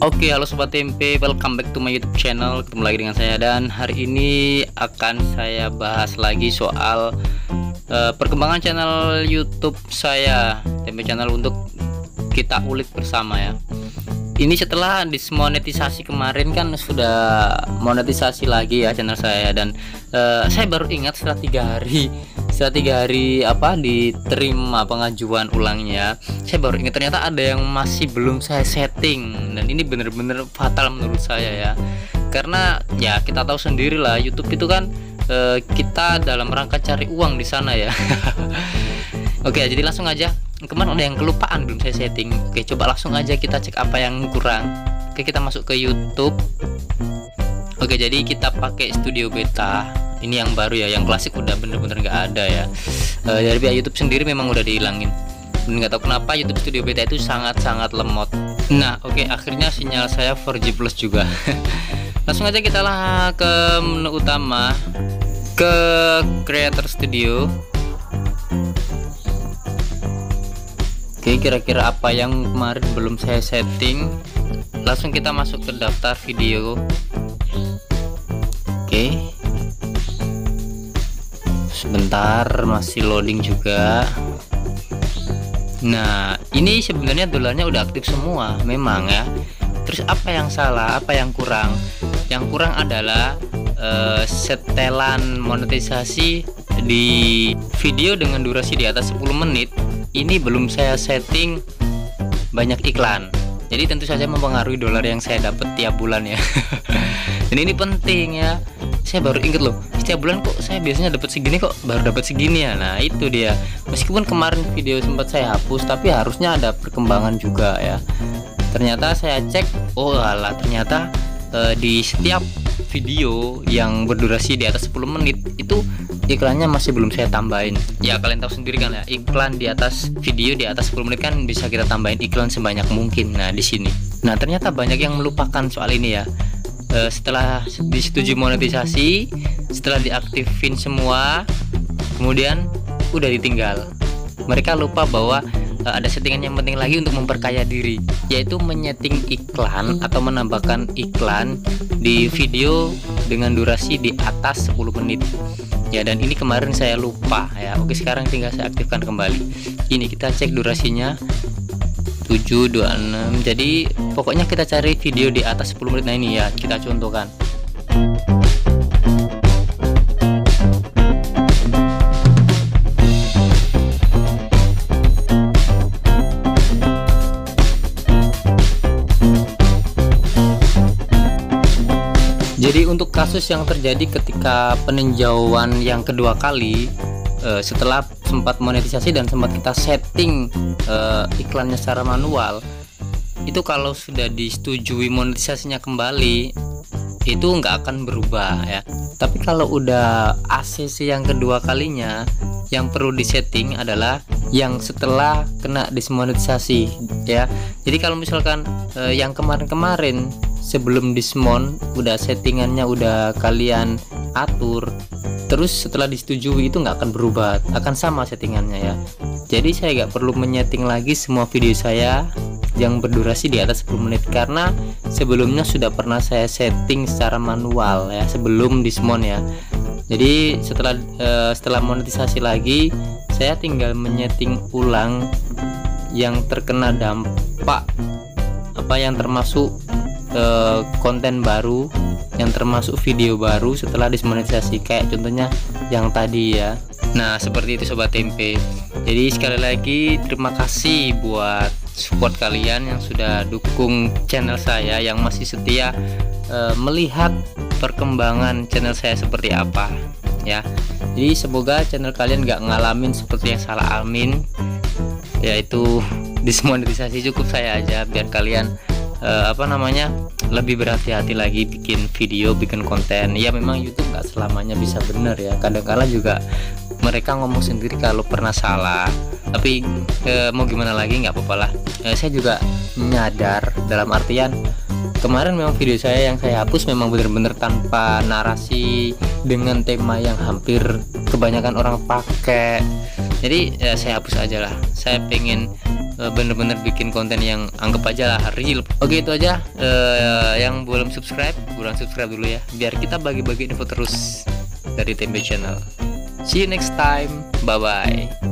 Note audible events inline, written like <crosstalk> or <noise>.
Oke, halo sobat tempe, welcome back to my YouTube channel. Ketemu lagi dengan saya dan hari ini akan saya bahas lagi soal uh, perkembangan channel YouTube saya, tempe channel untuk kita ulik bersama ya. Ini setelah dismonetisasi kemarin kan sudah monetisasi lagi ya channel saya dan uh, saya baru ingat setelah tiga hari setelah tiga hari apa diterima pengajuan ulangnya. Saya baru ingat ternyata ada yang masih belum saya setting. Dan ini bener-bener fatal menurut saya ya. Karena ya kita tahu sendiri lah YouTube itu kan e, kita dalam rangka cari uang di sana ya. <laughs> Oke jadi langsung aja. Kemarin ada yang kelupaan belum saya setting. Oke coba langsung aja kita cek apa yang kurang. Oke kita masuk ke YouTube. Oke jadi kita pakai Studio Beta ini yang baru ya yang klasik udah bener-bener nggak -bener ada ya. E, dari pihak YouTube sendiri memang udah dihilangin. Nggak tahu kenapa YouTube Studio Beta itu sangat-sangat lemot. Nah oke okay, akhirnya sinyal saya 4G plus juga. <laughs> Langsung aja kita lah ke menu utama ke Creator Studio. Oke kira-kira apa yang kemarin belum saya setting? Langsung kita masuk ke daftar video. Oke sebentar masih loading juga. Nah ini sebenarnya dolarnya udah aktif semua memang ya. Terus apa yang salah apa yang kurang? Yang kurang adalah uh, setelan monetisasi di video dengan durasi di atas 10 menit ini belum saya setting banyak iklan. Jadi tentu saja mempengaruhi dolar yang saya dapat tiap bulan ya. <laughs> Dan ini penting ya saya baru inget loh setiap bulan kok saya biasanya dapat segini kok baru dapat segini ya. Nah itu dia. Meskipun kemarin video sempat saya hapus tapi harusnya ada perkembangan juga ya. Ternyata saya cek oh alah ternyata eh, di setiap video yang berdurasi di atas 10 menit itu iklannya masih belum saya tambahin. Ya kalian tahu sendiri kan ya iklan di atas video di atas 10 menit kan bisa kita tambahin iklan sebanyak mungkin nah di sini. Nah ternyata banyak yang melupakan soal ini ya uh, setelah disetujui monetisasi setelah diaktifin semua kemudian udah ditinggal. Mereka lupa bahwa uh, ada settingan yang penting lagi untuk memperkaya diri yaitu menyeting iklan atau menambahkan iklan di video dengan durasi di atas 10 menit. Ya dan ini kemarin saya lupa ya. Oke sekarang tinggal saya aktifkan kembali. Ini kita cek durasinya 726 jadi pokoknya kita cari video di atas 10 menit. Nah ini ya kita contohkan. Jadi untuk kasus yang terjadi ketika peninjauan yang kedua kali uh, setelah sempat monetisasi dan sempat kita setting uh, iklannya secara manual itu kalau sudah disetujui monetisasinya kembali itu nggak akan berubah ya. Tapi kalau udah ACC yang kedua kalinya yang perlu disetting adalah yang setelah kena dismonetisasi ya. Jadi kalau misalkan eh, yang kemarin-kemarin sebelum dismon udah settingannya udah kalian atur. Terus setelah disetujui itu nggak akan berubah akan sama settingannya ya. Jadi saya nggak perlu menyeting lagi semua video saya yang berdurasi di atas 10 menit karena sebelumnya sudah pernah saya setting secara manual ya sebelum dismon ya. Jadi setelah uh, setelah monetisasi lagi saya tinggal menyeting ulang yang terkena dampak apa yang termasuk uh, konten baru yang termasuk video baru setelah dismonetisasi kayak contohnya yang tadi ya. Nah seperti itu sobat tempe jadi sekali lagi terima kasih buat support kalian yang sudah dukung channel saya yang masih setia uh, melihat perkembangan channel saya seperti apa ya. Jadi semoga channel kalian gak ngalamin seperti yang salah amin yaitu dismonetisasi. Cukup saya aja biar kalian uh, apa namanya lebih berhati-hati lagi bikin video bikin konten. Ya memang YouTube nggak selamanya bisa bener ya. Kadang-kala juga mereka ngomong sendiri kalau pernah salah. Tapi e, mau gimana lagi nggak apa-apa lah. E, saya juga nyadar dalam artian kemarin memang video saya yang saya hapus memang benar-benar tanpa narasi dengan tema yang hampir kebanyakan orang pakai jadi ya, saya hapus aja lah. Saya pengen uh, bener-bener bikin konten yang anggap aja lah real. Oke itu aja. Uh, yang belum subscribe kurang subscribe dulu ya. Biar kita bagi-bagi info terus dari Tempe Channel. See you next time. Bye bye